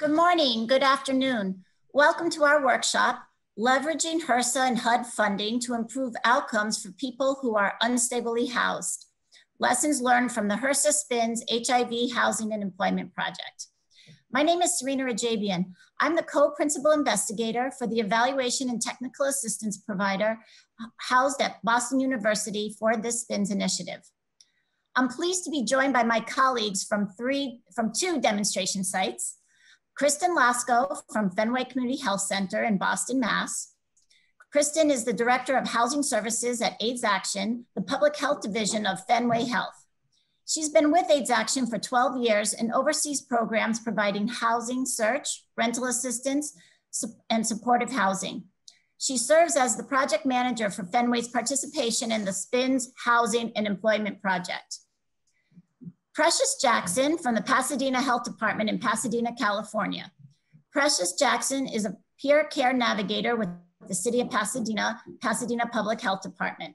Good morning, good afternoon. Welcome to our workshop, Leveraging HRSA and HUD funding to improve outcomes for people who are unstably housed. Lessons learned from the HRSA SPINS HIV Housing and Employment Project. My name is Serena Rajabiun. I'm the co-principal investigator for the evaluation and technical assistance provider housed at Boston University for this SPINS initiative. I'm pleased to be joined by my colleagues from three, from two demonstration sites, Kristen Lasco from Fenway Community Health Center in Boston, Mass. Kristen is the Director of Housing Services at AIDS Action, the Public Health Division of Fenway Health. She's been with AIDS Action for 12 years and oversees programs providing housing search, rental assistance, and supportive housing. She serves as the project manager for Fenway's participation in the SPINS Housing and Employment Project. Precious Jackson from the Pasadena Health Department in Pasadena, California. Precious Jackson is a peer care navigator with the City of Pasadena, Pasadena Public Health Department.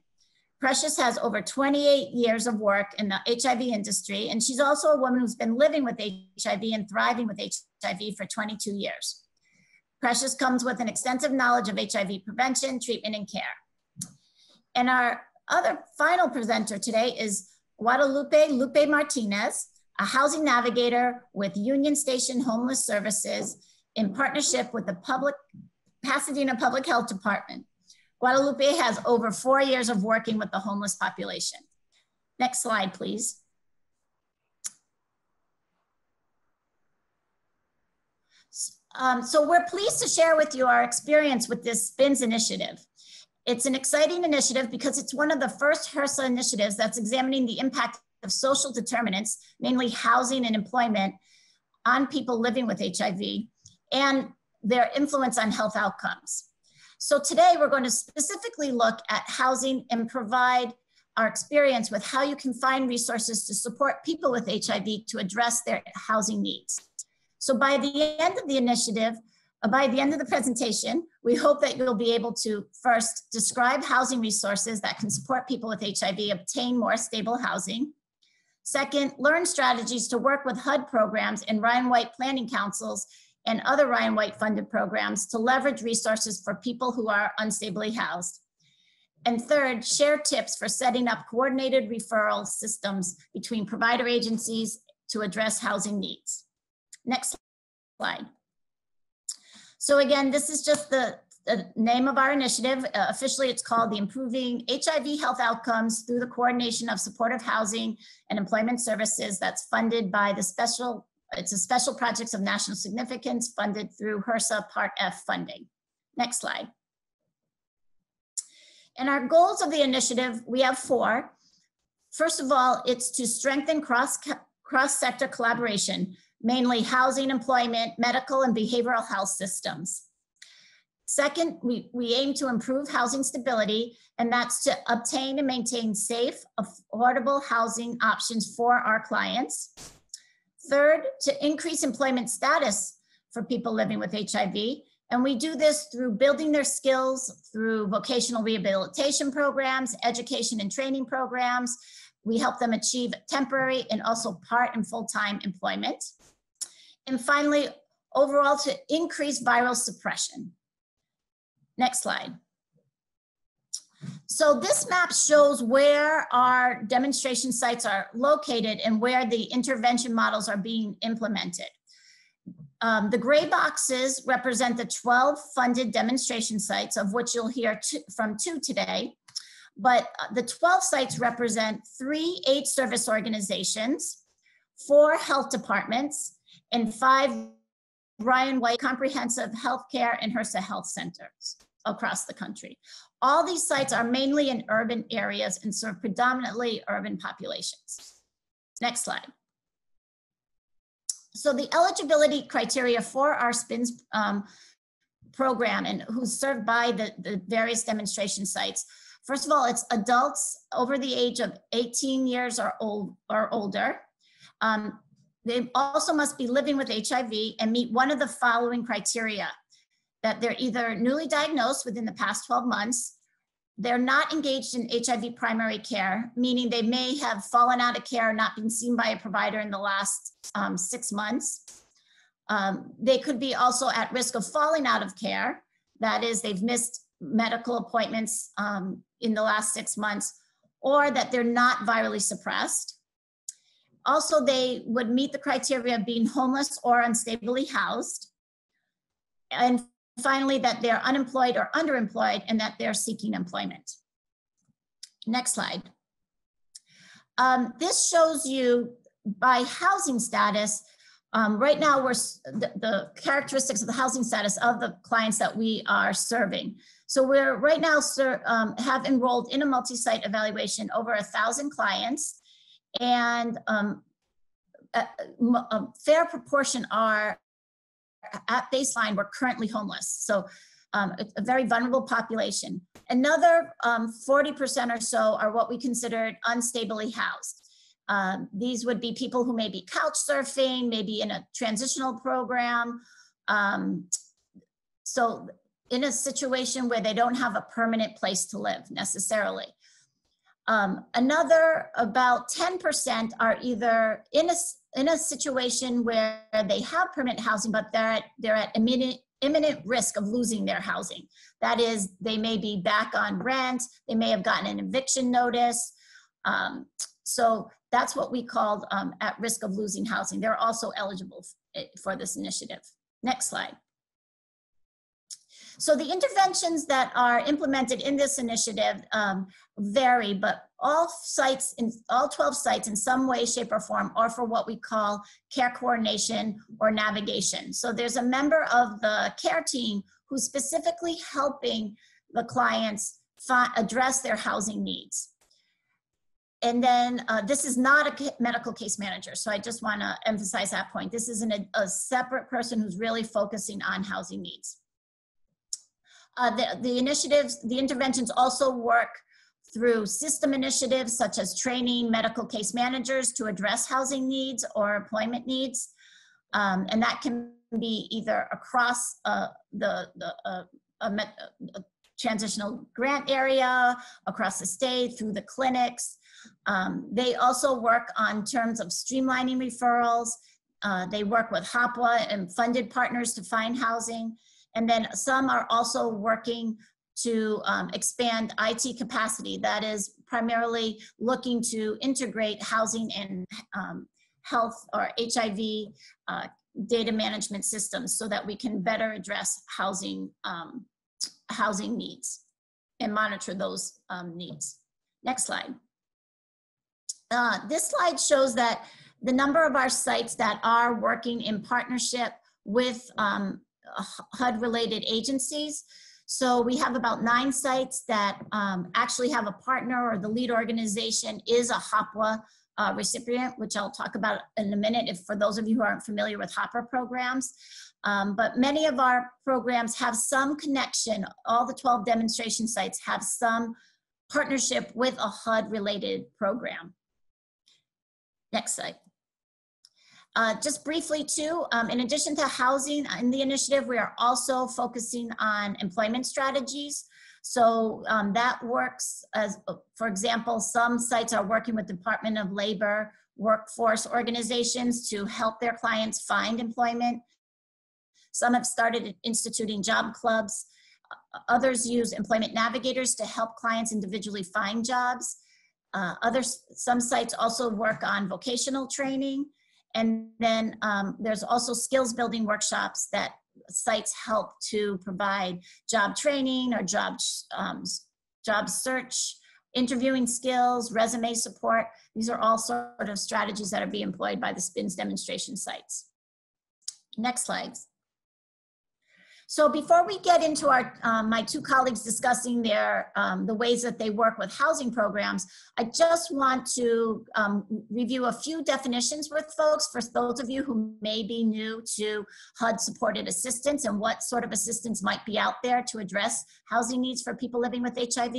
Precious has over 28 years of work in the HIV industry, and she's also a woman who's been living with HIV and thriving with HIV for 22 years. Precious comes with an extensive knowledge of HIV prevention, treatment, and care. And our other final presenter today is Guadalupe Lupe Martinez, a housing navigator with Union Station Homeless Services in partnership with the public Pasadena Public Health Department. Guadalupe has over four years of working with the homeless population. Next slide, please. Um, so we're pleased to share with you our experience with this SPINS initiative. It's an exciting initiative because it's one of the first HRSA initiatives that's examining the impact of social determinants, mainly housing and employment, on people living with HIV and their influence on health outcomes. So today we're going to specifically look at housing and provide our experience with how you can find resources to support people with HIV to address their housing needs. So by the end of the initiative, Uh, by the end of the presentation, we hope that you'll be able to first describe housing resources that can support people with HIV obtain more stable housing. Second, learn strategies to work with HUD programs and Ryan White planning councils and other Ryan White funded programs to leverage resources for people who are unstably housed. And third, share tips for setting up coordinated referral systems between provider agencies to address housing needs. Next slide. So again, this is just the, the name of our initiative. Uh, officially, it's called the Improving HIV Health Outcomes through the Coordination of Supportive Housing and Employment Services that's funded by the Special, it's a Special Projects of National Significance funded through HRSA Part F funding. Next slide. And our goals of the initiative, we have four. First of all, it's to strengthen cross, cross sector collaboration mainly housing, employment, medical, and behavioral health systems. Second, we, we aim to improve housing stability, and that's to obtain and maintain safe, affordable housing options for our clients. Third, to increase employment status for people living with HIV. And we do this through building their skills through vocational rehabilitation programs, education and training programs. We help them achieve temporary and also part and full-time employment. And finally, overall to increase viral suppression. Next slide. So this map shows where our demonstration sites are located and where the intervention models are being implemented. Um, the gray boxes represent the 12 funded demonstration sites, of which you'll hear from two today. But uh, the 12 sites represent three AIDS service organizations, four health departments, and five Ryan White Comprehensive Healthcare and HRSA Health Centers across the country. All these sites are mainly in urban areas and serve predominantly urban populations. Next slide. So the eligibility criteria for our SPINS um, program and who's served by the, the various demonstration sites. First of all, it's adults over the age of 18 years or, old, or older. Um, they also must be living with HIV and meet one of the following criteria that they're either newly diagnosed within the past 12 months, they're not engaged in HIV primary care, meaning they may have fallen out of care, not been seen by a provider in the last um, six months. Um, they could be also at risk of falling out of care. That is, they've missed medical appointments um, in the last six months, or that they're not virally suppressed. Also, they would meet the criteria of being homeless or unstably housed. And finally, that they're unemployed or underemployed and that they're seeking employment. Next slide. Um, this shows you by housing status. Um, right now, we're the, the, characteristics of the housing status of the clients that we are serving. So we're right now sir, um, have enrolled in a multi-site evaluation over a thousand clients, and um, a, a fair proportion are at baseline were currently homeless. So um, a, very vulnerable population. Another 40% um, or so are what we considered unstably housed. Um, these would be people who may be couch surfing, maybe in a transitional program. Um, so in a situation where they don't have a permanent place to live necessarily. Um, another about 10% are either in a, in a situation where they have permanent housing, but they're at, they're at imminent, imminent risk of losing their housing. That is, they may be back on rent, they may have gotten an eviction notice. Um, so that's what we called um, at risk of losing housing. They're also eligible for this initiative. Next slide. So the interventions that are implemented in this initiative um, vary, but all sites, in all 12 sites in some way, shape or form are for what we call care coordination or navigation. So there's a member of the care team who's specifically helping the clients address their housing needs. And then uh, this is not a medical case manager. So I just wanna emphasize that point. This is an, a separate person who's really focusing on housing needs. Uh, the, the initiatives, the interventions also work through system initiatives such as training medical case managers to address housing needs or employment needs. Um, and that can be either across uh, the, the uh, a, a transitional grant area, across the state, through the clinics. Um, they also work on terms of streamlining referrals. Uh, they work with HOPWA and funded partners to find housing. And then some are also working to um, expand IT capacity. That is primarily looking to integrate housing and um, health or HIV uh, data management systems so that we can better address housing, um, housing needs and monitor those um, needs. Next slide. Uh, this slide shows that the number of our sites that are working in partnership with um, HUD related agencies. So we have about nine sites that um, actually have a partner or the lead organization is a HOPWA uh, recipient, which I'll talk about in a minute if for those of you who aren't familiar with HOPWA programs. Um, but many of our programs have some connection, all the 12 demonstration sites have some partnership with a HUD related program. Next slide. Uh, just briefly too, um, in addition to housing in the initiative, we are also focusing on employment strategies. So um, that works as, for example, some sites are working with Department of Labor workforce organizations to help their clients find employment. Some have started instituting job clubs. Others use employment navigators to help clients individually find jobs. Uh, others, some sites also work on vocational training. And then um, there's also skills building workshops that sites help to provide job training or job, um, job search, interviewing skills, resume support. These are all sort of strategies that are being employed by the SPINS demonstration sites. Next slides. So before we get into our, um, my two colleagues discussing their, um, the ways that they work with housing programs, I just want to um, review a few definitions with folks for those of you who may be new to HUD supported assistance and what sort of assistance might be out there to address housing needs for people living with HIV.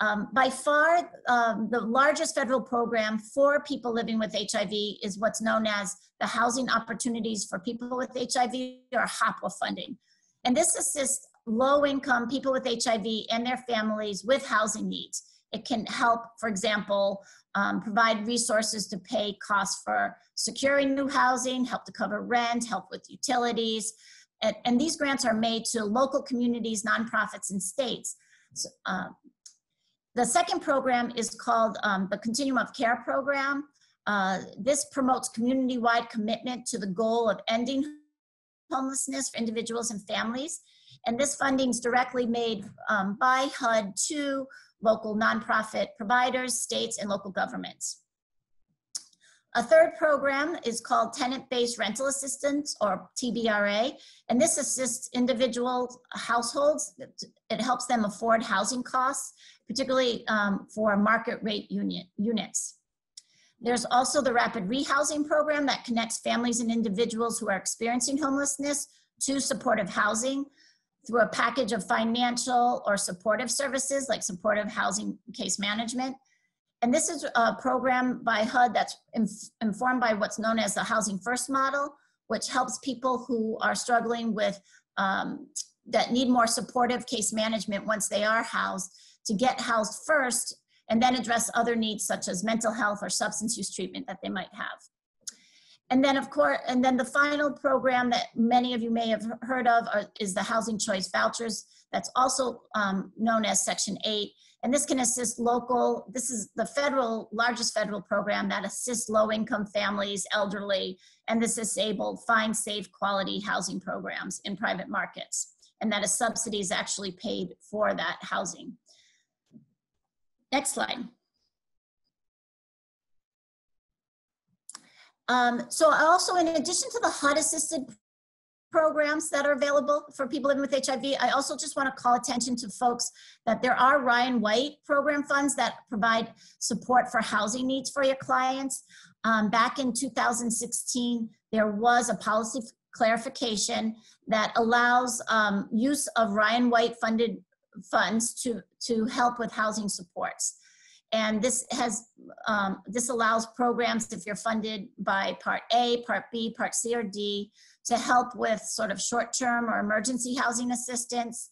Um, by far, um, the largest federal program for people living with HIV is what's known as the Housing Opportunities for People with HIV or HOPWA funding. And this assists low income people with HIV and their families with housing needs. It can help, for example, um, provide resources to pay costs for securing new housing, help to cover rent, help with utilities. And, and these grants are made to local communities, nonprofits, and states. So, um, the second program is called um, the Continuum of Care Program. Uh, this promotes community-wide commitment to the goal of ending homelessness for individuals and families. And this funding is directly made um, by HUD to local nonprofit providers, states, and local governments. A third program is called Tenant-Based Rental Assistance, or TBRA, and this assists individual households. It helps them afford housing costs, particularly um, for market rate unit, units. There's also the Rapid Rehousing Program that connects families and individuals who are experiencing homelessness to supportive housing through a package of financial or supportive services like supportive housing case management. And this is a program by HUD that's inf informed by what's known as the Housing First model, which helps people who are struggling with, um, that need more supportive case management once they are housed to get housed first and then address other needs such as mental health or substance use treatment that they might have. And then of course, and then the final program that many of you may have heard of are, is the Housing Choice Vouchers. That's also um, known as Section 8. And this can assist local, this is the federal, largest federal program that assists low income families, elderly, and the disabled find safe quality housing programs in private markets. And that a subsidy is actually paid for that housing. Next slide. Um, so also in addition to the HUD assisted programs that are available for people living with HIV, I also just want to call attention to folks that there are Ryan White program funds that provide support for housing needs for your clients. Um, back in 2016, there was a policy clarification that allows um, use of Ryan White funded funds to, to help with housing supports. And this has, um, this allows programs if you're funded by Part A, Part B, Part C, or D to help with sort of short-term or emergency housing assistance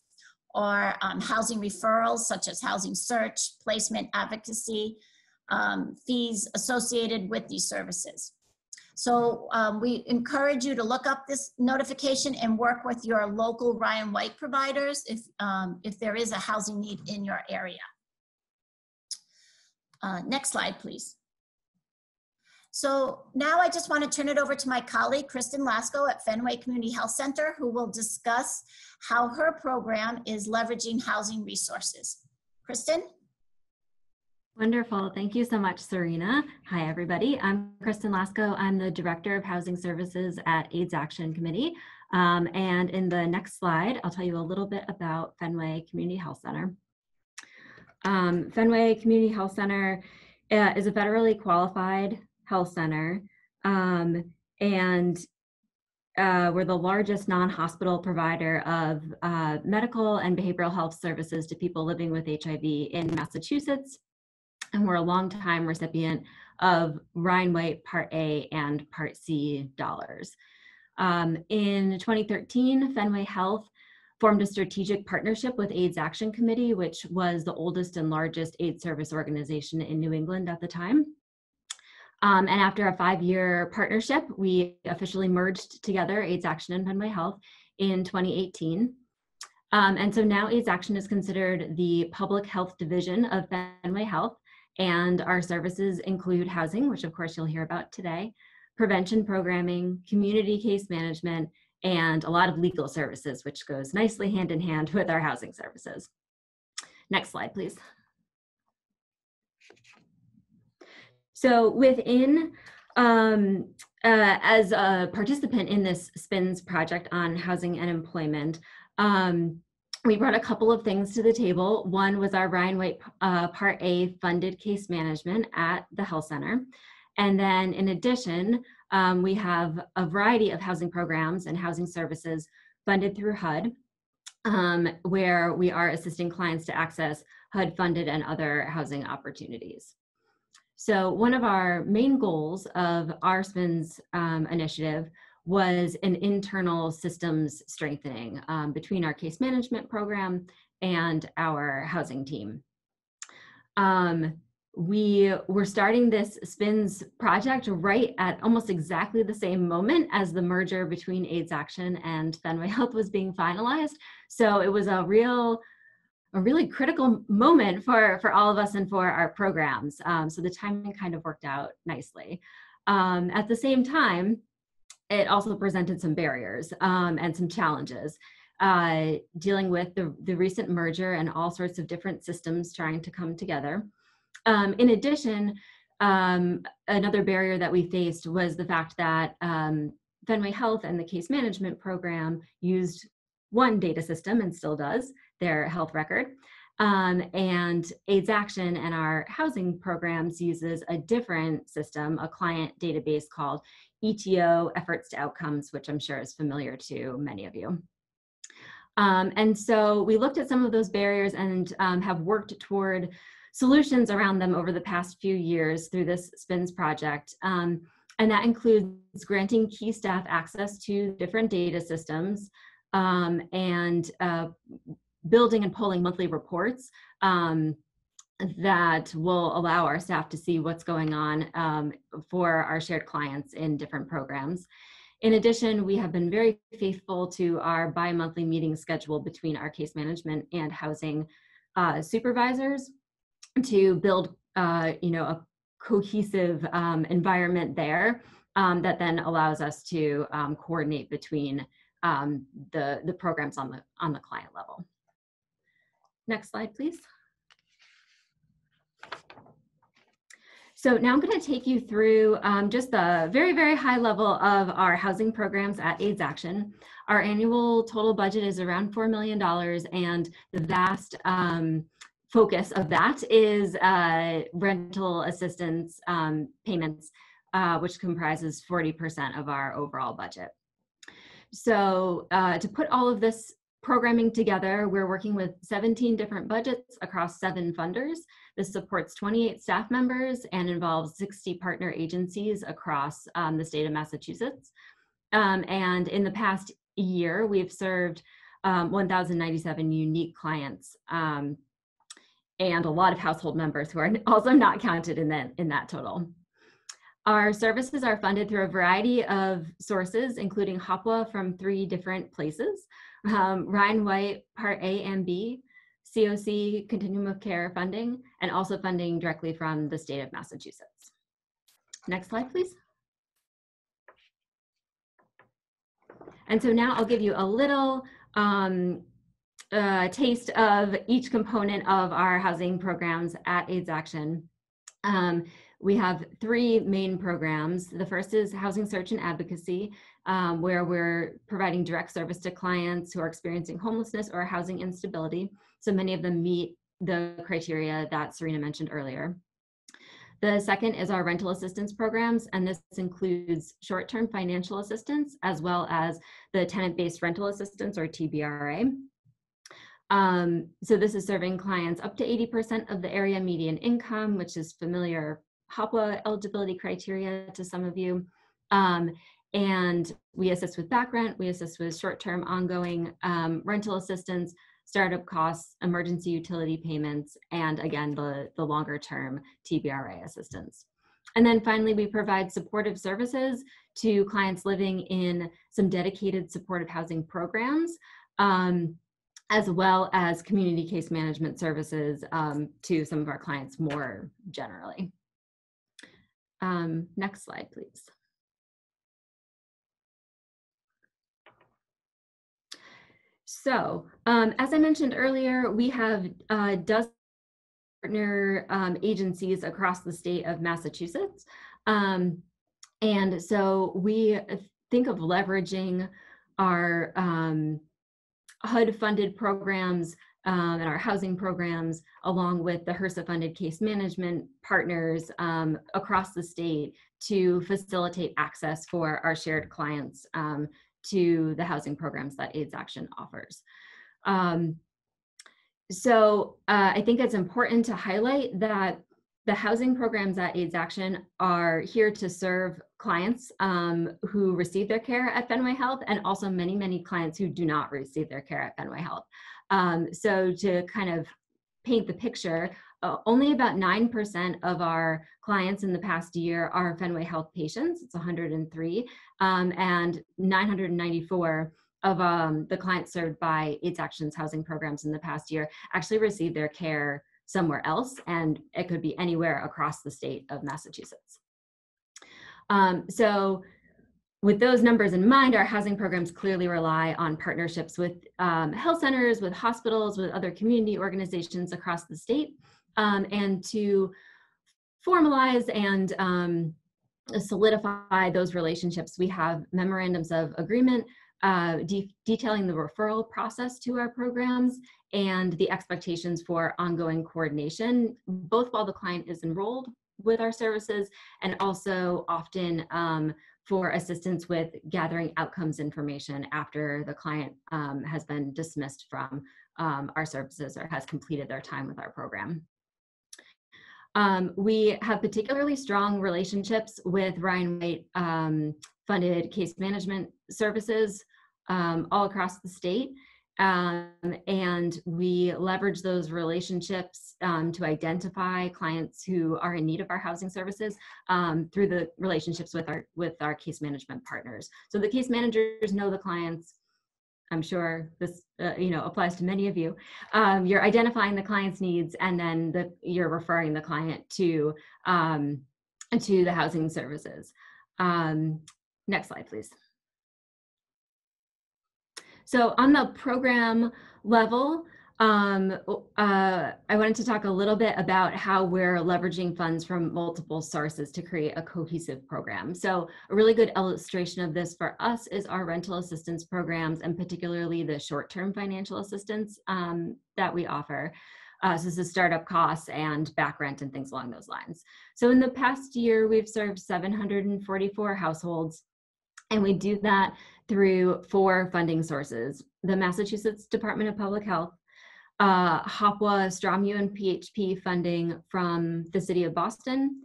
or um, housing referrals such as housing search, placement, advocacy, um, fees associated with these services. So um, we encourage you to look up this notification and work with your local Ryan White providers if, um, if there is a housing need in your area. Uh, next slide, please. So now I just want to turn it over to my colleague, Kristen Lasko at Fenway Community Health Center, who will discuss how her program is leveraging housing resources. Kristen? Wonderful. Thank you so much, Serena. Hi, everybody. I'm Kristen Lasco. I'm the Director of Housing Services at AIDS Action Committee. Um, and in the next slide, I'll tell you a little bit about Fenway Community Health Center. Um, Fenway Community Health Center uh, is a federally qualified health center. Um, and uh, we're the largest non-hospital provider of uh, medical and behavioral health services to people living with HIV in Massachusetts, and we're a long-time recipient of Ryan White Part A and Part C dollars. Um, in 2013, Fenway Health formed a strategic partnership with AIDS Action Committee, which was the oldest and largest AIDS service organization in New England at the time. Um, and after a five-year partnership, we officially merged together AIDS Action and Fenway Health in 2018. Um, and so now AIDS Action is considered the public health division of Fenway Health and our services include housing, which of course you'll hear about today, prevention programming, community case management, and a lot of legal services, which goes nicely hand in hand with our housing services. Next slide, please. So within, um, uh, as a participant in this SPINS project on housing and employment, um, we brought a couple of things to the table. One was our Ryan White uh, Part A funded case management at the health center. And then in addition, um, we have a variety of housing programs and housing services funded through HUD, um, where we are assisting clients to access HUD funded and other housing opportunities. So one of our main goals of our SPINS um, initiative was an internal systems strengthening um, between our case management program and our housing team. Um, we were starting this spins project right at almost exactly the same moment as the merger between AIDS Action and Fenway Health was being finalized. So it was a real, a really critical moment for for all of us and for our programs. Um, so the timing kind of worked out nicely. Um, at the same time, it also presented some barriers um, and some challenges. Uh, dealing with the, the recent merger and all sorts of different systems trying to come together. Um, in addition, um, another barrier that we faced was the fact that um, Fenway Health and the case management program used one data system and still does, their health record. Um, and AIDS Action and our housing programs uses a different system, a client database called ETO Efforts to Outcomes, which I'm sure is familiar to many of you. Um, and so we looked at some of those barriers and um, have worked toward solutions around them over the past few years through this SPINS project. Um, and that includes granting key staff access to different data systems um, and uh, building and pulling monthly reports um, that will allow our staff to see what's going on um, for our shared clients in different programs. In addition, we have been very faithful to our bi-monthly meeting schedule between our case management and housing uh, supervisors to build, uh, you know, a cohesive um, environment there um, that then allows us to um, coordinate between um, the, the programs on the, on the client level. Next slide, please. So now I'm going to take you through um, just the very, very high level of our housing programs at AIDS Action. Our annual total budget is around $4 million and the vast um, focus of that is uh, rental assistance um, payments, uh, which comprises 40% of our overall budget. So uh, to put all of this programming together, we're working with 17 different budgets across seven funders. This supports 28 staff members and involves 60 partner agencies across um, the state of Massachusetts. Um, and in the past year, we've served um, 1,097 unique clients um, and a lot of household members who are also not counted in that, in that total. Our services are funded through a variety of sources, including HOPWA from three different places, um, Ryan White Part A and B, COC Continuum of Care funding, and also funding directly from the state of Massachusetts. Next slide, please. And so now I'll give you a little um, uh, taste of each component of our housing programs at AIDS Action. Um, we have three main programs. The first is Housing Search and Advocacy, um, where we're providing direct service to clients who are experiencing homelessness or housing instability. So many of them meet the criteria that Serena mentioned earlier. The second is our rental assistance programs, and this includes short-term financial assistance as well as the tenant-based rental assistance or TBRA. Um, so this is serving clients up to 80% of the area median income, which is familiar HOPWA eligibility criteria to some of you. Um, and we assist with back rent, we assist with short-term ongoing um, rental assistance, startup costs, emergency utility payments, and again, the, the longer term TBRA assistance. And then finally, we provide supportive services to clients living in some dedicated supportive housing programs. Um, as well as community case management services um, to some of our clients more generally. Um, next slide, please. So, um, as I mentioned earlier, we have uh, dozen partner um, agencies across the state of Massachusetts. Um, and so we think of leveraging our um, HUD funded programs um, and our housing programs, along with the HRSA funded case management partners um, across the state to facilitate access for our shared clients um, to the housing programs that AIDS Action offers. Um, so uh, I think it's important to highlight that the housing programs at AIDS Action are here to serve clients um, who receive their care at Fenway Health and also many, many clients who do not receive their care at Fenway Health. Um, so to kind of paint the picture, uh, only about 9% of our clients in the past year are Fenway Health patients. It's 103, um, and 994 of um, the clients served by AIDS Action's housing programs in the past year actually received their care somewhere else, and it could be anywhere across the state of Massachusetts. Um, so with those numbers in mind, our housing programs clearly rely on partnerships with um, health centers, with hospitals, with other community organizations across the state, um, and to formalize and um, solidify those relationships, we have memorandums of agreement uh, de detailing the referral process to our programs and the expectations for ongoing coordination, both while the client is enrolled with our services and also often um, for assistance with gathering outcomes information after the client um, has been dismissed from um, our services or has completed their time with our program. Um, we have particularly strong relationships with Ryan White um, funded case management services um, all across the state. Um, and we leverage those relationships um, to identify clients who are in need of our housing services um, through the relationships with our with our case management partners. So the case managers know the clients. I'm sure this uh, you know applies to many of you. Um, you're identifying the client's needs, and then the, you're referring the client to um, to the housing services. Um, next slide, please. So on the program level, um, uh, I wanted to talk a little bit about how we're leveraging funds from multiple sources to create a cohesive program. So a really good illustration of this for us is our rental assistance programs and particularly the short-term financial assistance um, that we offer. Uh, so this is startup costs and back rent and things along those lines. So in the past year, we've served 744 households and we do that through four funding sources the Massachusetts Department of Public Health, uh, Hopwa, STROMU, and PHP funding from the City of Boston,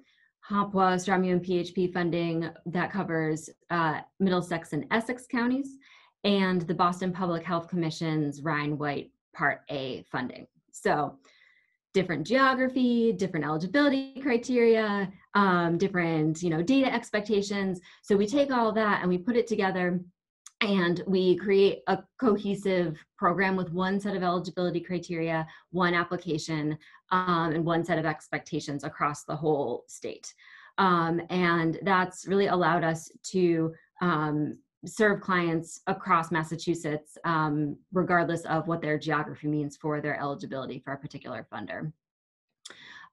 Hopwa, STROMU, and PHP funding that covers uh, Middlesex and Essex counties, and the Boston Public Health Commission's Ryan White Part A funding. So different geography, different eligibility criteria, um, different you know data expectations. So we take all that and we put it together and we create a cohesive program with one set of eligibility criteria, one application, um, and one set of expectations across the whole state. Um, and that's really allowed us to um, serve clients across Massachusetts, um, regardless of what their geography means for their eligibility for a particular funder.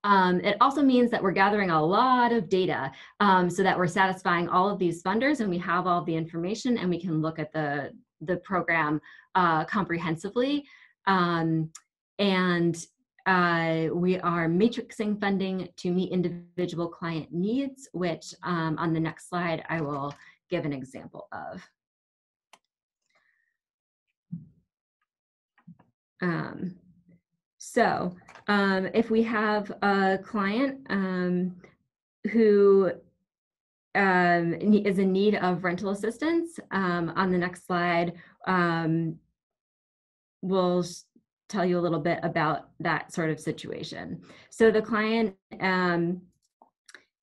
Um, it also means that we're gathering a lot of data um, so that we're satisfying all of these funders and we have all the information and we can look at the, the program uh, comprehensively. Um, and uh, we are matrixing funding to meet individual client needs, which um, on the next slide I will give an example of. Um, so um, if we have a client um, who um, is in need of rental assistance, um, on the next slide, um, we'll tell you a little bit about that sort of situation. So the client um,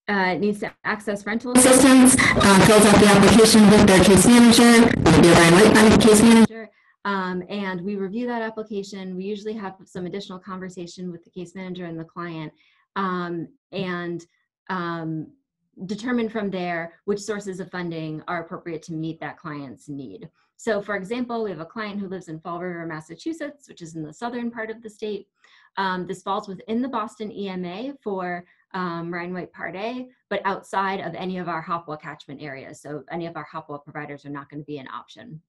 uh, needs to access rental assistance, uh, fills out the application with their case manager, maybe Ryan White case manager, um, and we review that application. We usually have some additional conversation with the case manager and the client um, and um, determine from there which sources of funding are appropriate to meet that client's need. So for example, we have a client who lives in Fall River, Massachusetts, which is in the southern part of the state. Um, this falls within the Boston EMA for um, Ryan White Part A, but outside of any of our Hopwa catchment areas. So any of our Hopwa providers are not going to be an option.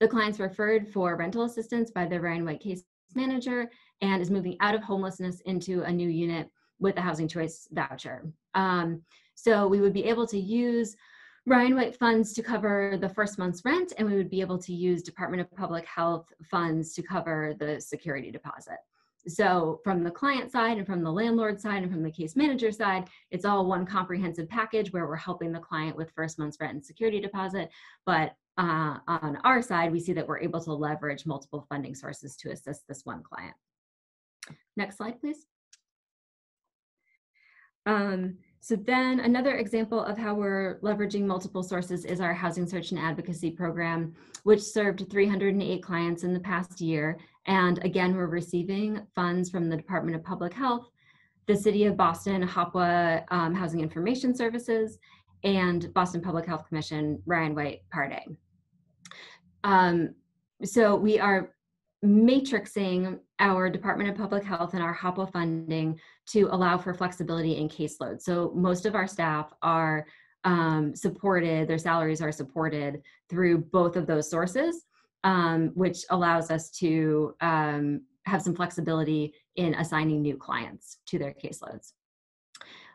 The client's referred for rental assistance by the Ryan White case manager and is moving out of homelessness into a new unit with a housing choice voucher. Um, so we would be able to use Ryan White funds to cover the first month's rent, and we would be able to use Department of Public Health funds to cover the security deposit. So from the client side and from the landlord side and from the case manager side, it's all one comprehensive package where we're helping the client with first month's rent and security deposit. But uh, on our side, we see that we're able to leverage multiple funding sources to assist this one client. Next slide, please. Um, so then another example of how we're leveraging multiple sources is our housing search and advocacy program, which served 308 clients in the past year. And again, we're receiving funds from the Department of Public Health, the City of Boston, HOPWA um, Housing Information Services, and Boston Public Health Commission, Ryan White Part. Um, so we are matrixing our Department of Public Health and our HOPWA funding to allow for flexibility in caseload. So most of our staff are um, supported, their salaries are supported through both of those sources, um, which allows us to um, have some flexibility in assigning new clients to their caseloads.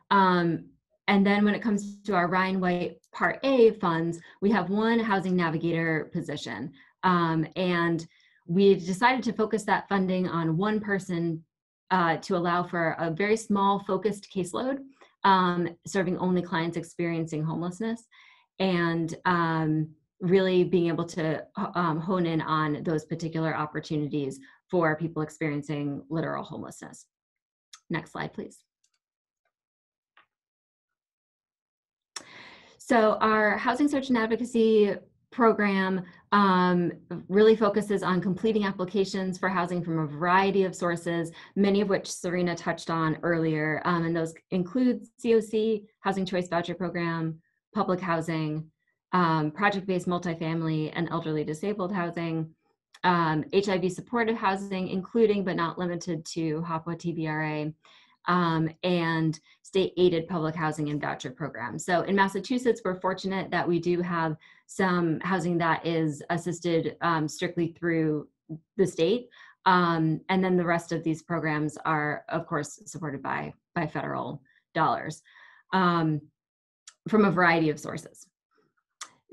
Um, and then when it comes to our Ryan White Part A funds, we have one housing navigator position. Um, and we decided to focus that funding on one person uh, to allow for a very small focused caseload, um, serving only clients experiencing homelessness, and um, really being able to um, hone in on those particular opportunities for people experiencing literal homelessness. Next slide, please. So our housing search and advocacy program um, really focuses on completing applications for housing from a variety of sources, many of which Serena touched on earlier. Um, and those include COC, Housing Choice Voucher Program, public housing, um, project-based multifamily and elderly disabled housing, um, HIV supportive housing, including but not limited to HOPWA TBRA, um, and state aided public housing and voucher programs. So in Massachusetts, we're fortunate that we do have some housing that is assisted um, strictly through the state. Um, and then the rest of these programs are, of course, supported by, by federal dollars um, from a variety of sources.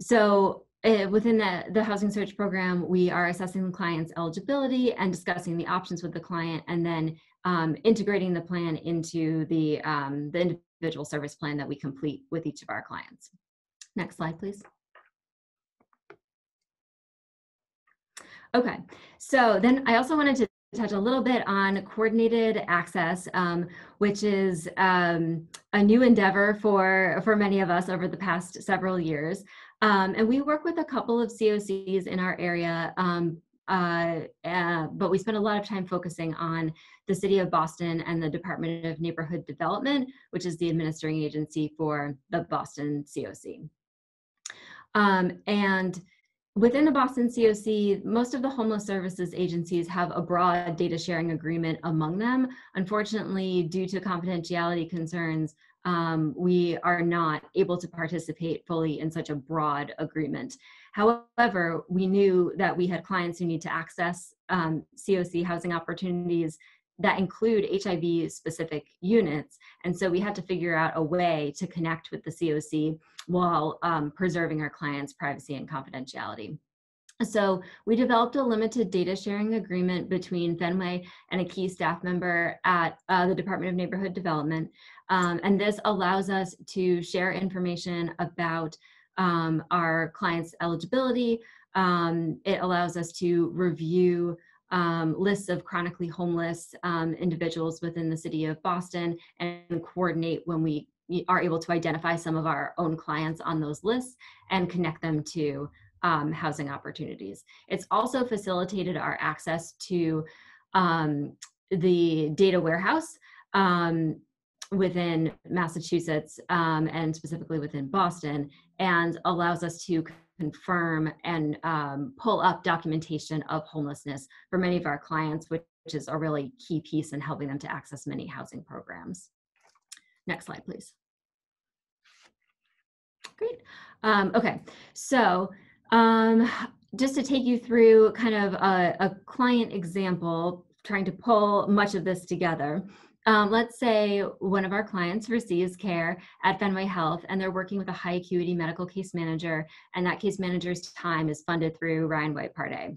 So uh, within the, the housing search program, we are assessing the client's eligibility and discussing the options with the client and then um, integrating the plan into the, um, the individual service plan that we complete with each of our clients. Next slide, please. Okay, so then I also wanted to touch a little bit on coordinated access, um, which is um, a new endeavor for, for many of us over the past several years. Um, and we work with a couple of COCs in our area, um, uh, uh, but we spend a lot of time focusing on the City of Boston and the Department of Neighborhood Development, which is the administering agency for the Boston COC. Um, and within the Boston COC, most of the homeless services agencies have a broad data sharing agreement among them. Unfortunately, due to confidentiality concerns, um, we are not able to participate fully in such a broad agreement. However, we knew that we had clients who need to access um, COC housing opportunities that include HIV specific units. And so we had to figure out a way to connect with the COC while um, preserving our clients' privacy and confidentiality. So we developed a limited data sharing agreement between Fenway and a key staff member at uh, the Department of Neighborhood Development. Um, and this allows us to share information about um, our clients' eligibility. Um, it allows us to review um, lists of chronically homeless um, individuals within the city of Boston and coordinate when we are able to identify some of our own clients on those lists and connect them to um, housing opportunities. It's also facilitated our access to the data warehouse um, within Massachusetts um, and specifically within Boston and allows us to confirm and um, pull up documentation of homelessness for many of our clients, which, is a really key piece in helping them to access many housing programs. Next slide, please. Great. Um, okay, so um, just to take you through kind of a, a, client example, trying to pull much of this together. Um, let's say one of our clients receives care at Fenway Health and they're working with a high acuity medical case manager, and that case manager's time is funded through Ryan White Part A.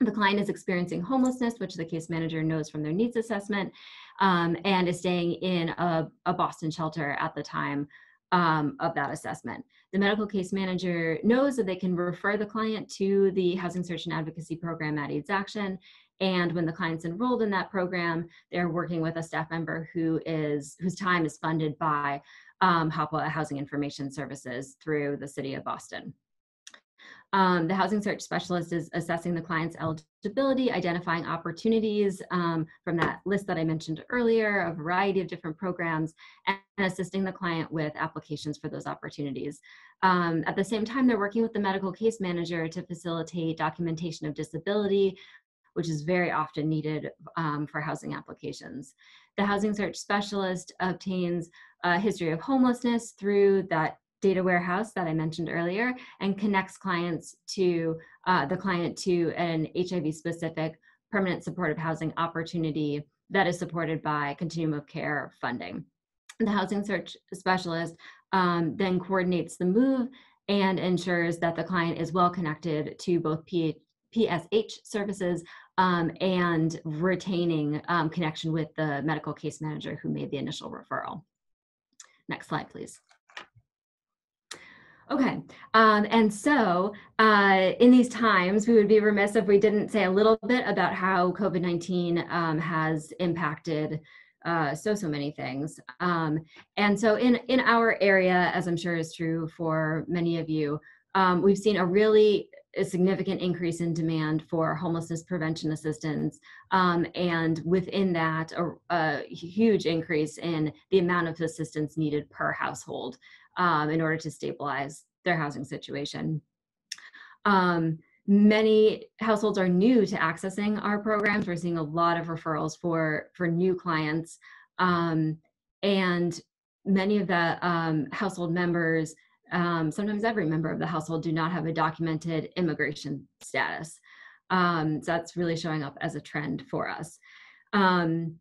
The client is experiencing homelessness, which the case manager knows from their needs assessment, um, and is staying in a, a Boston shelter at the time um, of that assessment. The medical case manager knows that they can refer the client to the Housing Search and Advocacy Program at AIDS Action, And when the client's enrolled in that program, they're working with a staff member who is whose time is funded by um, HOPWA Housing Information Services through the City of Boston. Um, the housing search specialist is assessing the client's eligibility, identifying opportunities um, from that list that I mentioned earlier, a variety of different programs, and assisting the client with applications for those opportunities. Um, at the same time, they're working with the medical case manager to facilitate documentation of disability, which is very often needed um, for housing applications. The housing search specialist obtains a history of homelessness through that data warehouse that I mentioned earlier and connects clients to uh, the client to an HIV specific permanent supportive housing opportunity that is supported by continuum of care funding. The housing search specialist um, then coordinates the move and ensures that the client is well connected to both PSH services um, and retaining um, connection with the medical case manager who made the initial referral. Next slide, please. Okay, um, and so uh, in these times, we would be remiss if we didn't say a little bit about how COVID 19 um, has impacted uh, so, so many things. Um, and so in, in our area, as I'm sure is true for many of you, um, we've seen a really a significant increase in demand for homelessness prevention assistance, um, and within that, a, a, huge increase in the amount of assistance needed per household um, in order to stabilize their housing situation. Um, many households are new to accessing our programs. We're seeing a lot of referrals for, for new clients. Um, and many of the um, household members, um, sometimes every member of the household, do not have a documented immigration status. Um, so that's really showing up as a trend for us. Um,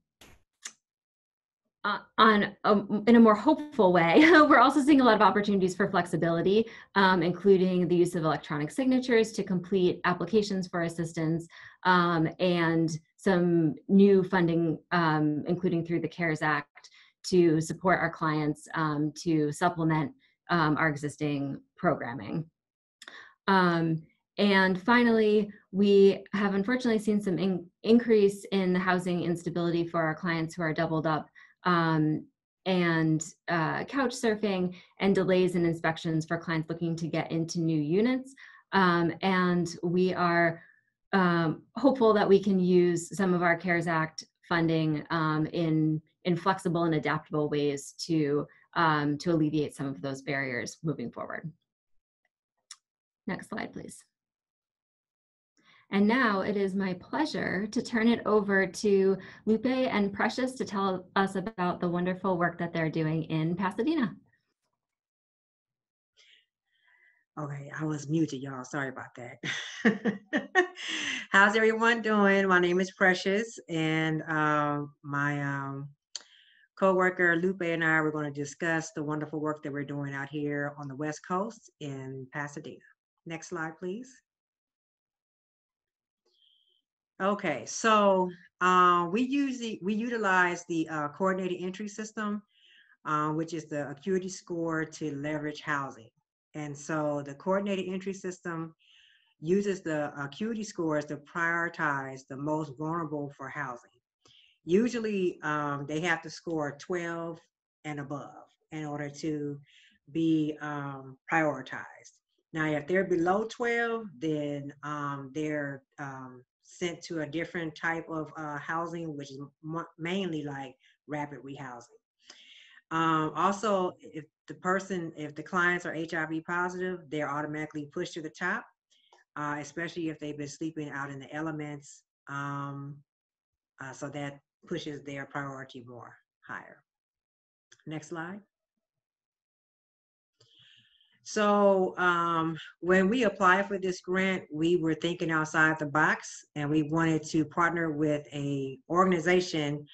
uh, on a, in a more hopeful way, we're also seeing a lot of opportunities for flexibility, um, including the use of electronic signatures to complete applications for assistance um, and some new funding, um, including through the CARES Act, to support our clients um, to supplement um, our existing programming. Um, and finally, we have unfortunately seen some in increase in the housing instability for our clients who are doubled up um, and uh, couch surfing and delays in inspections for clients looking to get into new units. Um, and we are um, hopeful that we can use some of our CARES Act funding um, in, in flexible and adaptable ways to, um, to alleviate some of those barriers moving forward. Next slide, please. And now it is my pleasure to turn it over to Lupe and Precious to tell us about the wonderful work that they're doing in Pasadena. Okay, I was muted, y'all. Sorry about that. How's everyone doing? My name is Precious, and um, my um, co-worker Lupe and I were going to discuss the wonderful work that we're doing out here on the West Coast in Pasadena. Next slide, please. Okay, so uh, we use the, we utilize the uh, coordinated entry system, uh, which is the acuity score to leverage housing. And so the coordinated entry system uses the acuity scores to prioritize the most vulnerable for housing. Usually um, they have to score 12 and above in order to be um, prioritized. Now, if they're below 12, then um, they're um, sent to a different type of uh, housing, which is mainly like rapid rehousing. Um, also, if the person, if the clients are HIV positive, they're automatically pushed to the top, uh, especially if they've been sleeping out in the elements. Um, uh, so that pushes their priority more higher. Next slide. So um, when we applied for this grant, we were thinking outside the box, and we wanted to partner with a organization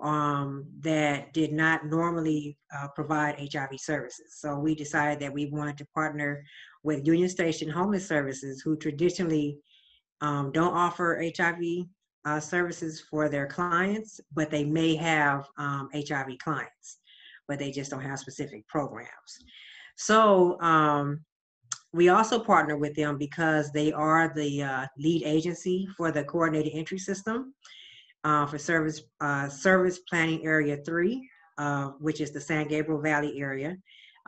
um, that did not normally uh, provide HIV services. So we decided that we wanted to partner with Union Station Homeless Services, who traditionally um, don't offer HIV uh, services for their clients, but they may have HIV um, clients, but they just don't have specific programs. So um, we also partner with them because they are the uh, lead agency for the coordinated entry system uh, for service uh, service planning area three, uh, which is the San Gabriel Valley area,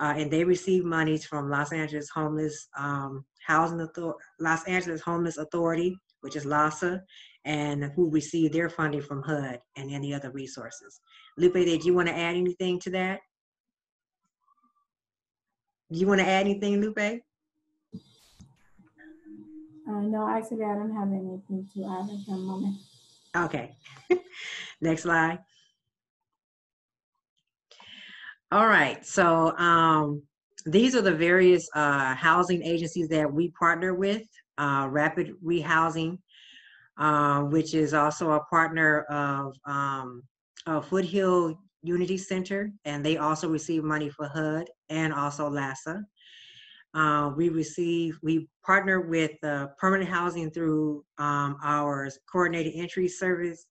uh, and they receive monies from Los Angeles Homeless um, Housing Authority, Los Angeles Homeless Authority, which is LAHSA, and who receive their funding from HUD and any other resources. Lupe, did you want to add anything to that? Do you want to add anything, Lupe? Uh, no, actually, I don't have anything to add at the moment. Okay. Next slide. All right. So um, these are the various uh, housing agencies that we partner with. Uh, Rapid Rehousing, uh, which is also a partner of um, Foothill Unity Center, and they also receive money for HUD and also LAHSA. Uh, we receive, we partner with uh, permanent housing through um, our coordinated entry service,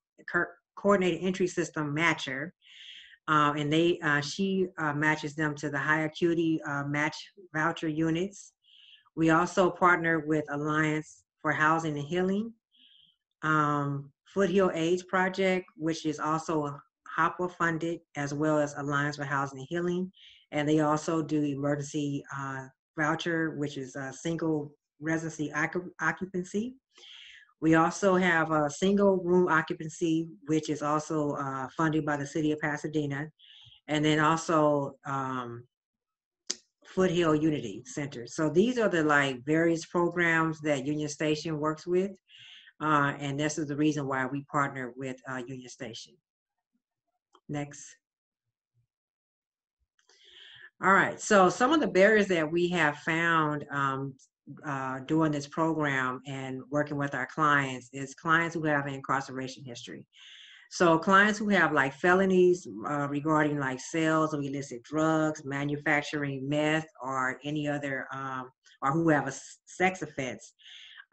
coordinated entry system matcher. Uh, and they, uh, she uh, matches them to the high acuity match voucher units. We also partner with Alliance for Housing and Healing, um, Foothill AIDS Project, which is also HOPWA funded, as well as Alliance for Housing and Healing. And they also do emergency uh, voucher, which is a single residency occupancy. We also have a single room occupancy, which is also uh, funded by the city of Pasadena. And then also um, Foothill Unity Center. So these are the like various programs that Union Station works with. Uh, and this is the reason why we partner with uh, Union Station. Next. All right, so some of the barriers that we have found um, uh, doing this program and working with our clients is clients who have an incarceration history. So clients who have like felonies uh, regarding like sales of illicit drugs, manufacturing meth, or any other, um, or who have a sex offense,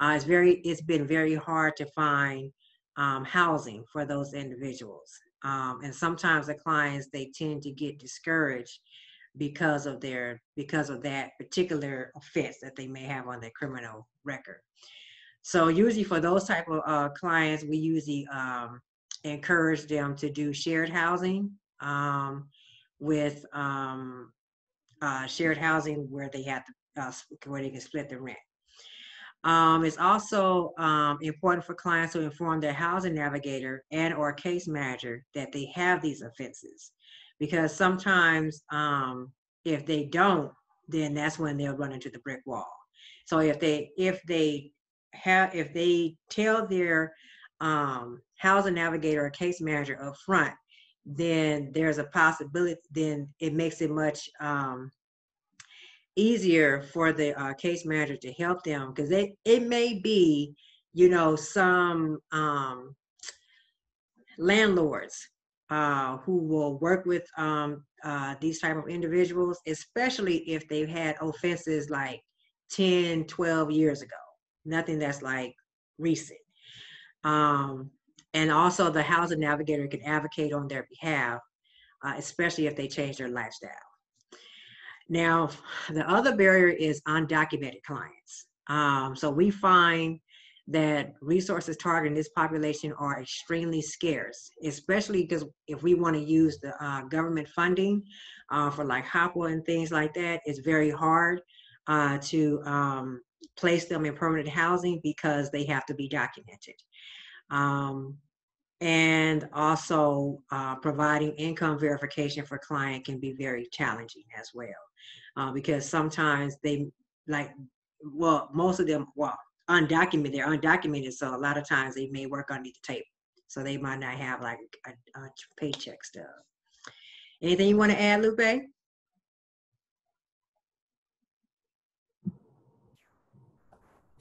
uh, it's very, it's been very hard to find um, housing for those individuals. Um, and sometimes the clients they tend to get discouraged because of their because of that particular offense that they may have on their criminal record. So usually for those type of uh, clients, we usually um, encourage them to do shared housing um, with um, uh, shared housing where they have to, uh, where they can split the rent. Um, it's also um, important for clients to inform their housing navigator and or case manager that they have these offenses. Because sometimes um, if they don't then that's when they'll run into the brick wall. So if they if they have if they tell their um, housing navigator or case manager up front, then there's a possibility, then it makes it much um, easier for the uh, case manager to help them because it, it may be, you know, some um, landlords uh, who will work with um, uh, these type of individuals, especially if they've had offenses like 10, 12 years ago, nothing that's like recent. Um, and also the housing navigator can advocate on their behalf, uh, especially if they change their lifestyle. Now, the other barrier is undocumented clients. Um, so we find that resources targeting this population are extremely scarce, especially because if we want to use the uh, government funding uh, for like HOPWA and things like that, it's very hard uh, to um, place them in permanent housing because they have to be documented. Um, and also uh, providing income verification for client can be very challenging as well. Uh, because sometimes they like well most of them well undocumented they're undocumented so a lot of times they may work underneath the table. So they might not have like a, a paycheck stuff anything you want to add lupe?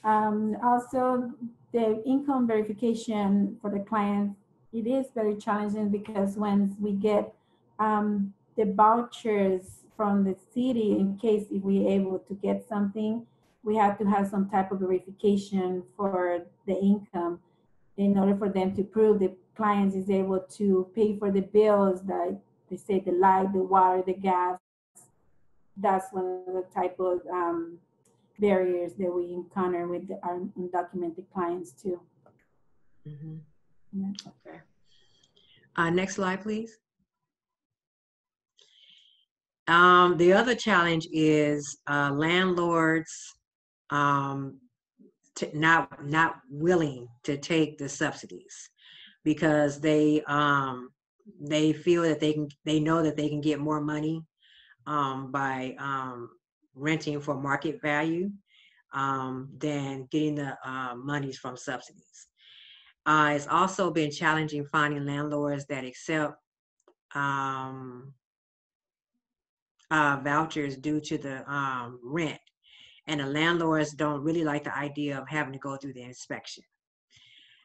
Um, also the income verification for the clients, it is very challenging because when we get um, the vouchers from the city, in case if we're able to get something, we have to have some type of verification for the income in order for them to prove the client is able to pay for the bills that they say the light, the water, the gas. That's one of the type of um, barriers that we encounter with our undocumented clients too. Mhm. Okay. Uh, next slide, please. Um, the other challenge is uh, landlords um, not not willing to take the subsidies because they um, they feel that they can they know that they can get more money um, by um, renting for market value um, than getting the uh, monies from subsidies. Uh, it's also been challenging finding landlords that accept um, uh, vouchers due to the um, rent. And the landlords don't really like the idea of having to go through the inspection.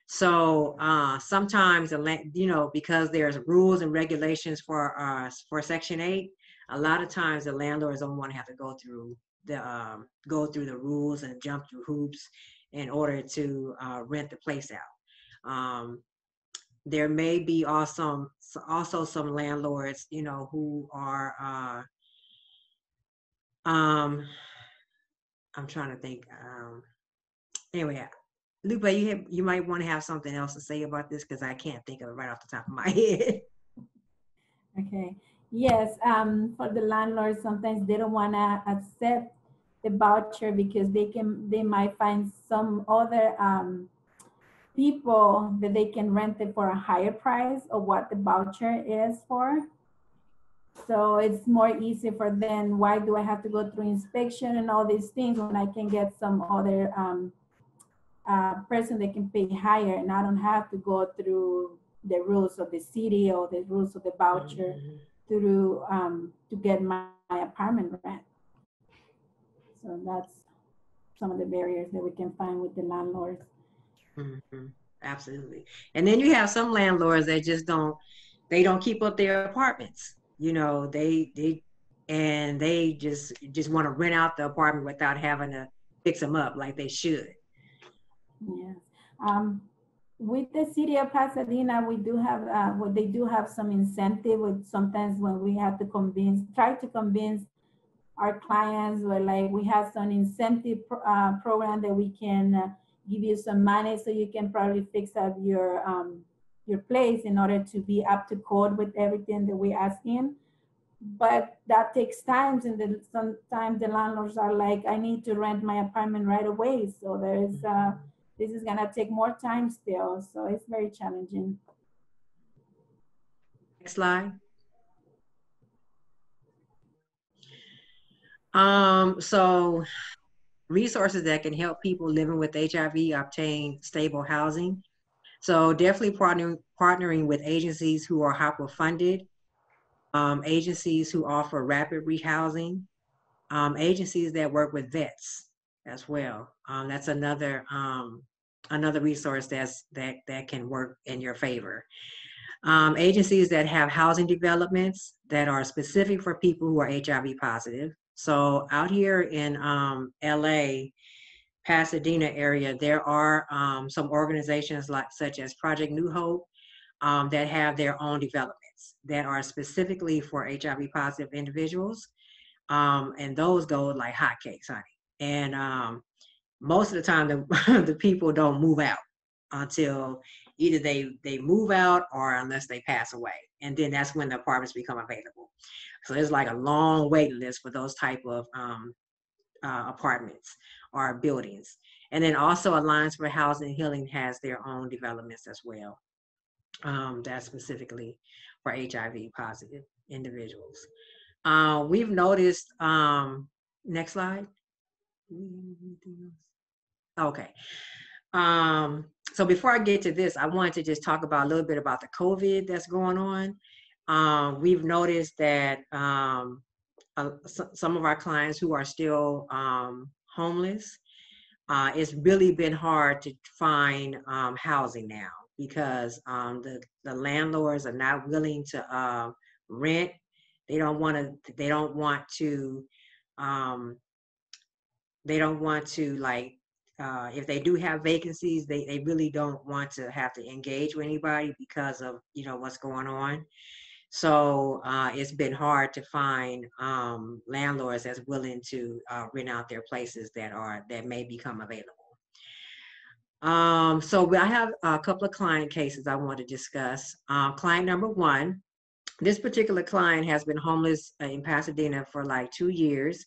So uh, sometimes, you know, because there's rules and regulations for uh, for Section Eight, a lot of times the landlords don't want to have to go through the um, go through the rules and jump through hoops in order to uh, rent the place out. Um, there may be also also some landlords, you know, who are uh, um, I'm trying to think. Um, anyway, Lupe, you have, you might want to have something else to say about this because I can't think of it right off the top of my head. Okay. Yes, um, for the landlords, sometimes they don't want to accept the voucher because they can, they might find some other, um, people that they can rent it for a higher price of what the voucher is for. So it's more easy for them. Why do I have to go through inspection and all these things when I can get some other, um, uh, person that can pay higher and I don't have to go through the rules of the city or the rules of the voucher Mhm. through um, to get my, my apartment rent. So that's some of the barriers that we can find with the landlords. Mhm. Absolutely. And then you have some landlords that just don't they don't keep up their apartments. You know, they they and they just just want to rent out the apartment without having to fix them up like they should. Yes. Um, with the city of Pasadena, we do have, uh, what they do have some incentive with sometimes when we have to convince, try to convince our clients or like we have some incentive pro- uh, program that we can uh, give you some money so you can probably fix up your um, your place in order to be up to code with everything that we ask in. But that takes time, and then sometimes the landlords are like, I need to rent my apartment right away. So there is uh, this is gonna take more time still, so it's very challenging. Next slide. Um, so resources that can help people living with HIV obtain stable housing. So definitely partnering partnering with agencies who are HOPWA funded, um, agencies who offer rapid rehousing, um, agencies that work with vets as well. Um, that's another um, another resource that's that that can work in your favor. Um, agencies that have housing developments that are specific for people who are HIV positive. So out here in um, LA, Pasadena area, there are um, some organizations like such as Project New Hope um, that have their own developments that are specifically for HIV positive individuals. Um, and those go like hotcakes, honey. And um, most of the time, the, the people don't move out until either they they move out or unless they pass away, and then that's when the apartments become available. So there's like a long waiting list for those type of um, uh, apartments or buildings. And then also Alliance for Housing and Healing has their own developments as well. Um, that's specifically for HIV positive individuals. Uh, we've noticed, um, next slide. Okay. Um, so before I get to this, I wanted to just talk about a little bit about the COVID that's going on. Um, we've noticed that um, uh, so- some of our clients who are still um, homeless, uh, it's really been hard to find um, housing now because um, the, the landlords are not willing to uh, rent. They don't want to. They don't want to. Um, they don't want to like. Uh, if they do have vacancies, they, they really don't want to have to engage with anybody because of you know what's going on. So uh, it's been hard to find um, landlords that's willing to uh, rent out their places that are that may become available. Um, so I have a couple of client cases I want to discuss. Uh, client number one, this particular client has been homeless uh, in Pasadena for like two years,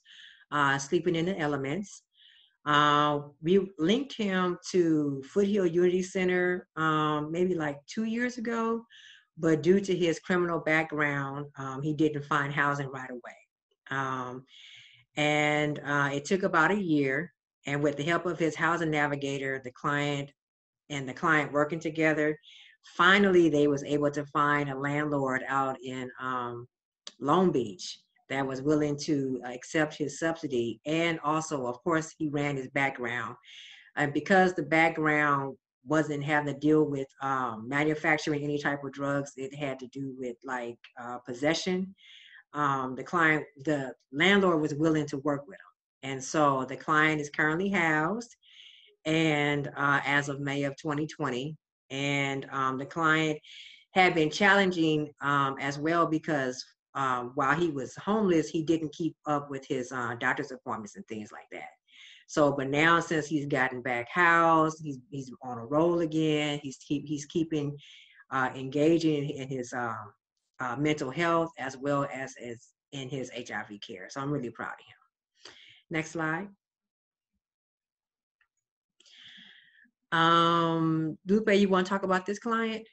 uh, sleeping in the elements. Uh, we linked him to Foothill Unity Center um, maybe like two years ago, but due to his criminal background, um, he didn't find housing right away. Um, and uh, it took about a year. And with the help of his housing navigator, the client and the client working together, finally they was able to find a landlord out in um, Long Beach that was willing to accept his subsidy. And also, of course, he ran his background. And because the background wasn't having to deal with um, manufacturing any type of drugs, it had to do with like uh, possession. Um, the client, the landlord was willing to work with him. And so the client is currently housed and uh, as of May of 2020. And um, the client had been challenging um, as well because um, while he was homeless, he didn't keep up with his uh, doctor's appointments and things like that. So, but now since he's gotten back housed, he's he's on a roll again. He's keep he's keeping uh, engaging in his uh, uh, mental health as well as as in his HIV care. So I'm really proud of him. Next slide. Um, Lupe, you want to talk about this client?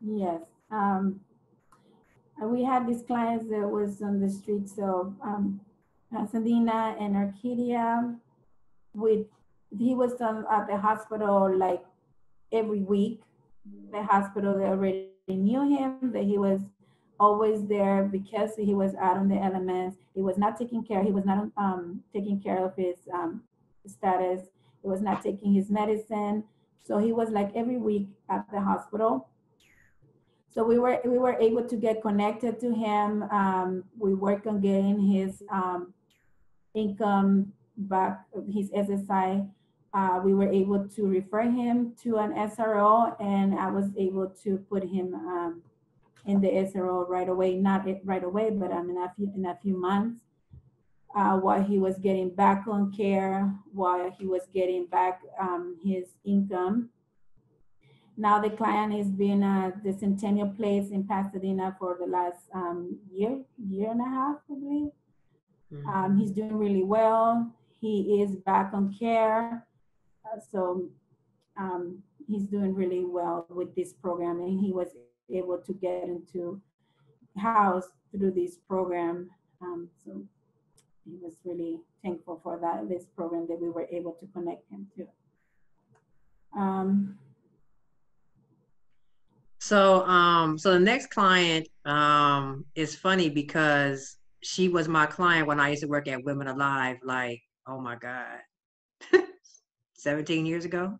Yes. Um, we had these clients that was on the streets of um, Pasadena and Arcadia. With he was at the hospital like every week. The hospital they already knew him that he was always there because he was out on the elements. He was not taking care. He was not um, taking care of his um, status. He was not taking his medicine. So he was like every week at the hospital. So we were we were able to get connected to him. Um, we worked on getting his um, income back, his SSI. Uh, we were able to refer him to an SRO, and I was able to put him um, in the SRO right away. Not right away, but I mean, a few, in a few months. Uh, while he was getting back on care, while he was getting back um, his income. Now the client has been at the Centennial Place in Pasadena for the last um, year, year and a half, I believe. Mm-hmm. Um, he's doing really well. He is back on care. Uh, so um, he's doing really well with this program and he was able to get into house through this program. Um, so he was really thankful for that, this program that we were able to connect him to. Um, so, um, so the next client um, is funny because she was my client when I used to work at Women Alive. Like, oh my God, 17 years ago.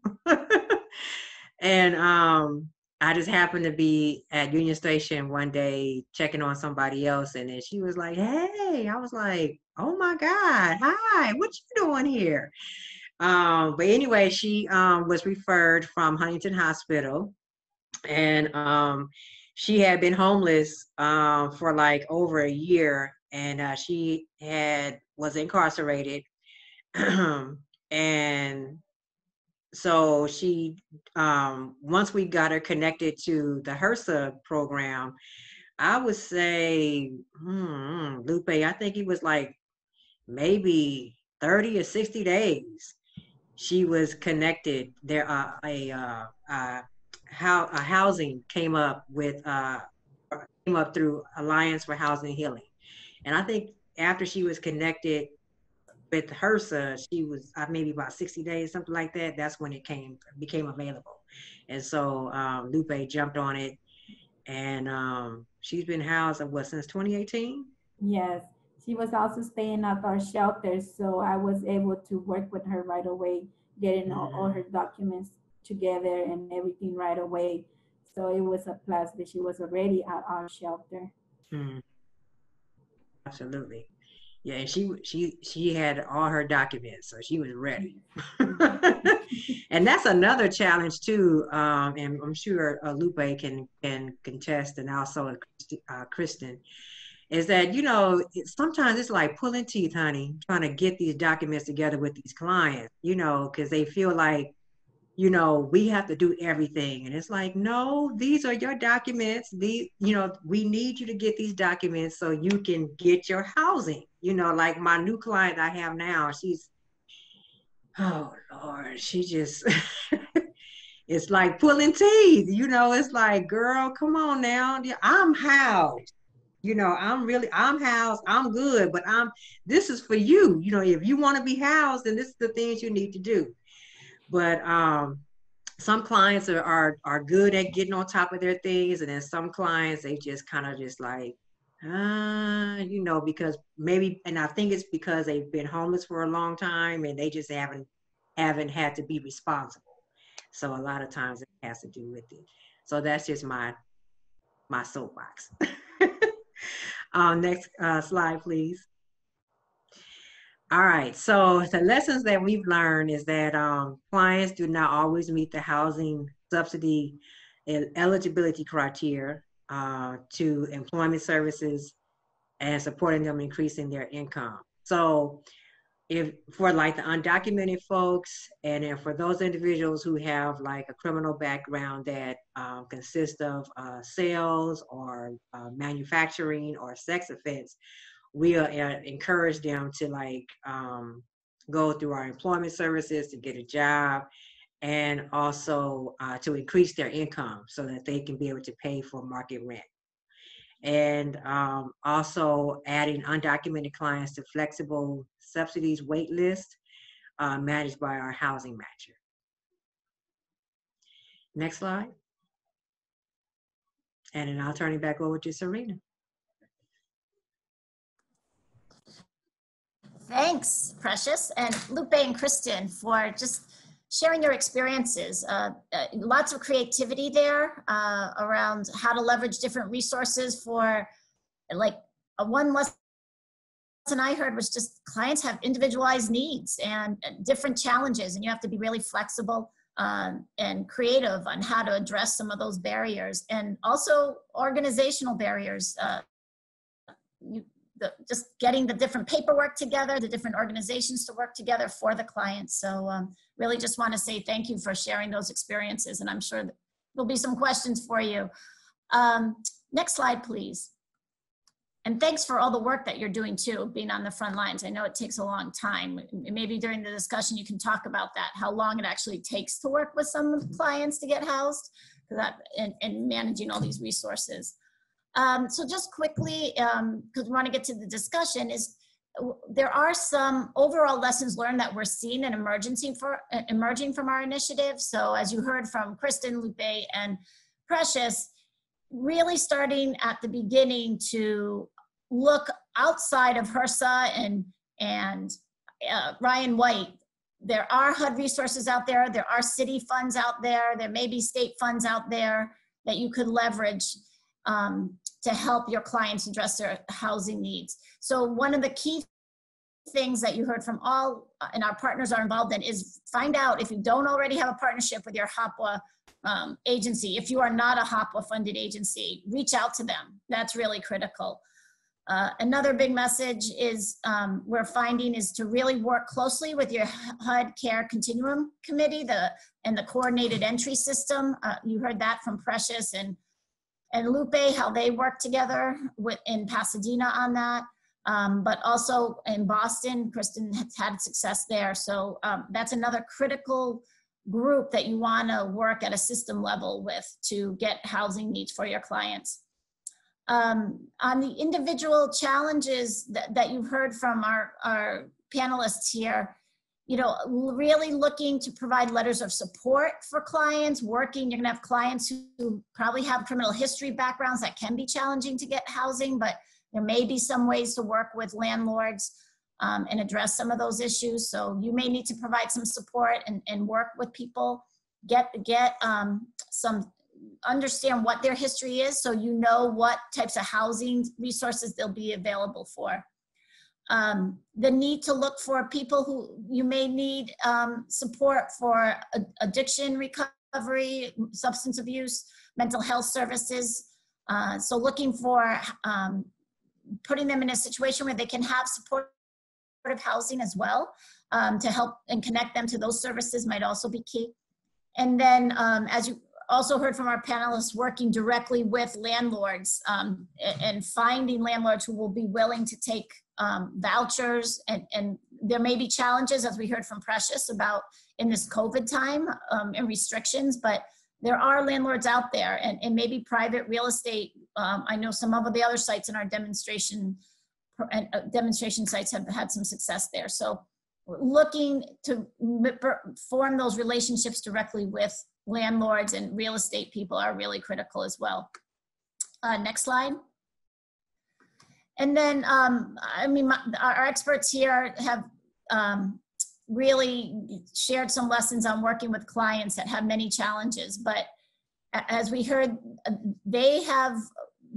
and um, I just happened to be at Union Station one day checking on somebody else, and then she was like, "Hey," I was like, "Oh my God, hi, what you doing here?" Um, but anyway, she um, was referred from Huntington Hospital and um, she had been homeless um, for like over a year, and uh, she had was incarcerated, and so she um, once we got her connected to the HRSA program, I would say, hmm, Lupe, I think it was like maybe 30 or 60 days she was connected. There uh, a uh, uh, how uh, housing came up with uh, came up through Alliance for Housing Healing, and I think after she was connected with HRSA, she was uh, maybe about 60 days, something like that. That's when it came became available, and so um, Lupe jumped on it, and um, she's been housed uh, what since 2018. Yes, she was also staying at our shelter, so I was able to work with her right away, getting all, all her documents together and everything right away. So it was a plus that she was already at our shelter. Mm. Absolutely. Yeah, and she she she had all her documents, so she was ready. and that's another challenge too. Um, and I'm sure uh, Lupe can can contest, and also uh, Kristen, is that you know it, sometimes it's like pulling teeth, honey, trying to get these documents together with these clients. You know, because they feel like you know, we have to do everything. And it's like, no, these are your documents. These, you know, we need you to get these documents so you can get your housing. You know, like my new client I have now, she's, oh Lord, she just, it's like pulling teeth. You know, it's like, girl, come on now. I'm housed. You know, I'm really, I'm housed. I'm good, but I'm, this is for you. You know, if you want to be housed, then this is the things you need to do but um, some clients are, are are good at getting on top of their things, and then some clients they just kind of just like, uh, you know, because maybe, and I think it's because they've been homeless for a long time and they just haven't haven't had to be responsible. So a lot of times it has to do with it. So that's just my my soapbox. um, next uh, slide, please. All right. So the lessons that we've learned is that um, clients do not always meet the housing subsidy eligibility criteria uh, to employment services and supporting them increasing their income. So if for like the undocumented folks and then for those individuals who have like a criminal background that um, consists of uh, sales or uh, manufacturing or sex offense, we uh, encourage them to like um, go through our employment services to get a job and also uh, to increase their income so that they can be able to pay for market rent. And um, also adding undocumented clients to flexible subsidies wait list uh, managed by our housing matcher. Next slide. And then I'll turn it back over to Serena. Thanks, Precious, and Lupe and Kristen for just sharing your experiences. Uh, uh, lots of creativity there uh, around how to leverage different resources for, like, a one lesson I heard was just clients have individualized needs and different challenges, and you have to be really flexible um, and creative on how to address some of those barriers, and also organizational barriers. Uh, you, the, just getting the different paperwork together, the different organizations to work together for the clients. So um, really just want to say thank you for sharing those experiences. And I'm sure there'll be some questions for you. Um, next slide, please. And thanks for all the work that you're doing too, being on the front lines. I know it takes a long time. Maybe during the discussion you can talk about that, how long it actually takes to work with some clients to get housed that, and, and managing all these resources. Um, so just quickly, because um, we want to get to the discussion, is there are some overall lessons learned that we're seeing and emerging for uh, emerging from our initiative. So as you heard from Kristen, Lupe, and Precious, really starting at the beginning to look outside of HRSA and and uh, Ryan White. There are HUD resources out there. There are city funds out there. There may be state funds out there that you could leverage um, to help your clients address their housing needs. So one of the key things that you heard from all uh, and our partners are involved in is find out if you don't already have a partnership with your HOPWA um, agency. If you are not a HOPWA funded agency, reach out to them. That's really critical. Uh, another big message is um, we're finding is to really work closely with your HUD Care Continuum Committee the, and the coordinated entry system. Uh, you heard that from Precious and and Lupe, how they work together with, in Pasadena on that. Um, but also in Boston, Kristen has had success there. So um, that's another critical group that you want to work at a system level with to get housing needs for your clients. Um, on the individual challenges that, that you've heard from our, our panelists here, you know, really looking to provide letters of support for clients, working, you're gonna have clients who probably have criminal history backgrounds that can be challenging to get housing, but there may be some ways to work with landlords um, and address some of those issues. So you may need to provide some support and, and work with people, get, get um, some, understand what their history is so you know what types of housing resources they'll be available for. Um, the need to look for people who you may need um, support for addiction recovery, substance abuse, mental health services. Uh, so looking for um, putting them in a situation where they can have supportive housing as well um, to help and connect them to those services might also be key. And then, um, as you also heard from our panelists, working directly with landlords um, and finding landlords who will be willing to take um, vouchers. And, and there may be challenges, as we heard from Precious, about in this COVID time um, and restrictions, but there are landlords out there and, and maybe private real estate. Um, I know some of the other sites in our demonstration and uh, demonstration sites have had some success there. So looking to form those relationships directly with landlords and real estate people are really critical as well. Uh, next slide. And then, um, I mean, my, our, experts here have um, really shared some lessons on working with clients that have many challenges. But as we heard, they have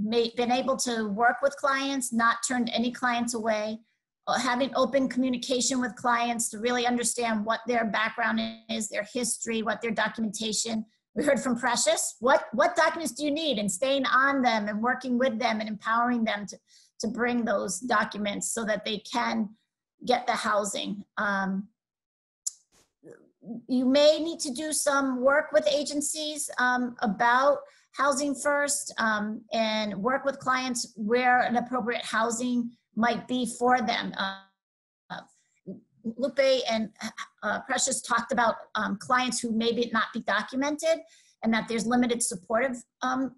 made, been able to work with clients, not turned any clients away, uh, having open communication with clients to really understand what their background is, their history, what their documentation. We heard from Precious, what, what documents do you need? And staying on them and working with them and empowering them to, to bring those documents so that they can get the housing. Um, you may need to do some work with agencies um, about housing first um, and work with clients where an appropriate housing might be for them. Uh, Lupe and uh, Precious talked about um, clients who maybe not be documented and that there's limited supportive um,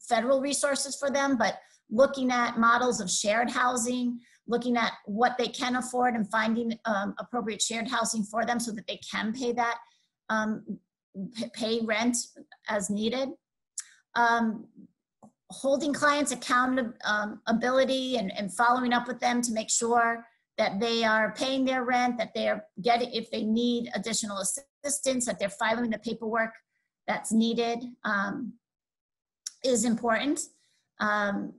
federal resources for them, but looking at models of shared housing, looking at what they can afford and finding um, appropriate shared housing for them so that they can pay that, um, pay rent as needed. Um, holding clients accountability and, and following up with them to make sure that they are paying their rent, that they are getting, if they need additional assistance, that they're filing the paperwork that's needed um, is important. Um,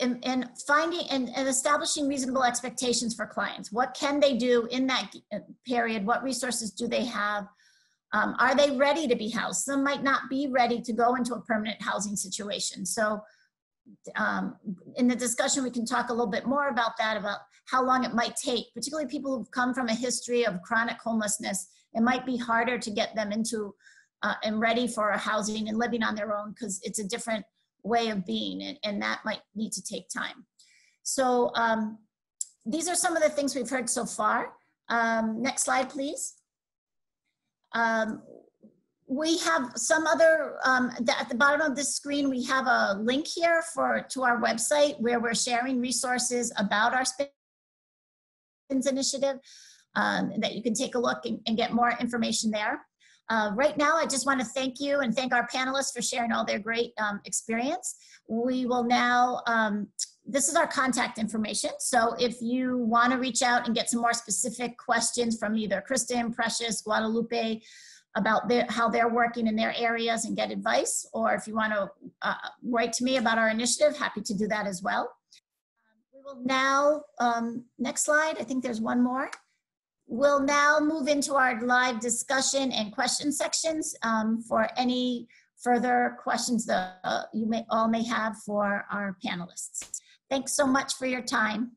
and, and finding and, and establishing reasonable expectations for clients. What can they do in that uh, period? What resources do they have? Um, are they ready to be housed? Some might not be ready to go into a permanent housing situation. So um, in the discussion, we can talk a little bit more about that, about how long it might take, particularly people who've come from a history of chronic homelessness. It might be harder to get them into uh, and ready for a housing and living on their own because it's a different way of being and, and that might need to take time. So um, these are some of the things we've heard so far. Um, next slide, please. Um, we have some other, um, th- at the bottom of this screen, we have a link here for to our website where we're sharing resources about our SPNS initiative um, that you can take a look and, and get more information there. Uh, right now, I just want to thank you and thank our panelists for sharing all their great um, experience. We will now, um, this is our contact information. So if you want to reach out and get some more specific questions from either Kristen, Precious, Guadalupe about their, how they're working in their areas and get advice, or if you want to uh, write to me about our initiative, happy to do that as well. Um, we will now, um, next slide, I think there's one more. We'll now move into our live discussion and question sections um, for any further questions that uh, you may all may have for our panelists. Thanks so much for your time.